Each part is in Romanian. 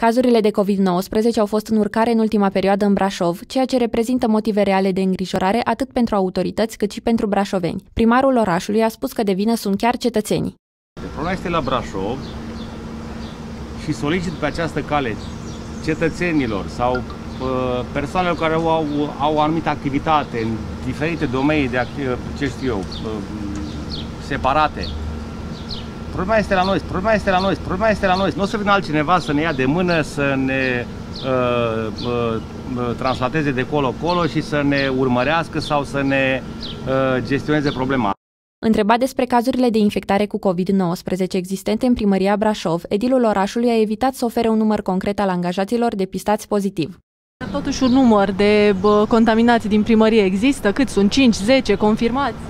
Cazurile de COVID-19 au fost în urcare în ultima perioadă în Brașov, ceea ce reprezintă motive reale de îngrijorare atât pentru autorități cât și pentru brașoveni. Primarul orașului a spus că de vină sunt chiar cetățenii. Problema este la Brașov și solicit pe această cale cetățenilor sau uh, persoanelor care au, au, au o anumită activitate în diferite domenii de activ, ce știu eu, uh, separate, Problema este la noi, problema este la noi, problema este la noi. Nu o să vină altcineva să ne ia de mână, să ne uh, uh, uh, translateze de colo-colo și să ne urmărească sau să ne uh, gestioneze problema. Întrebat despre cazurile de infectare cu COVID-19 existente în primăria Brașov, edilul orașului a evitat să ofere un număr concret al angajaților depistați pozitiv. Totuși un număr de bă, contaminați din primărie există? Cât sunt? 5, 10 confirmați?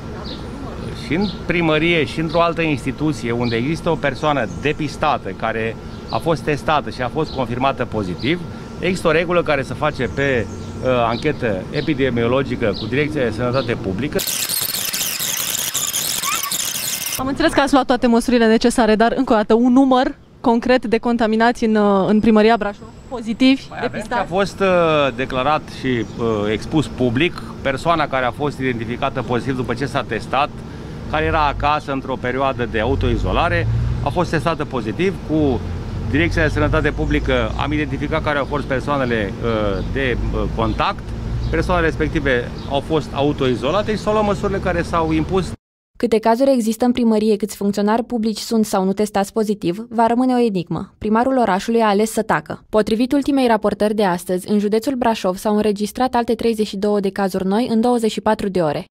Și în primărie și într-o altă instituție unde există o persoană depistată care a fost testată și a fost confirmată pozitiv, există o regulă care se face pe uh, anchetă epidemiologică cu Direcția de Sănătate Publică. Am înțeles că ați luat toate măsurile necesare, dar încă o dată un număr concret de contaminați în, uh, în primăria Brașov? Pozitivi, Mai depistați? A fost uh, declarat și uh, expus public persoana care a fost identificată pozitiv după ce s-a testat care era acasă într-o perioadă de autoizolare, a fost testată pozitiv cu Direcția de Sănătate Publică am identificat care au fost persoanele uh, de uh, contact. Persoanele respective au fost autoizolate și s-au luat măsurile care s-au impus. Câte cazuri există în primărie, câți funcționari publici sunt sau nu testați pozitiv, va rămâne o enigmă. Primarul orașului a ales să tacă. Potrivit ultimei raportări de astăzi, în județul Brașov s-au înregistrat alte 32 de cazuri noi în 24 de ore.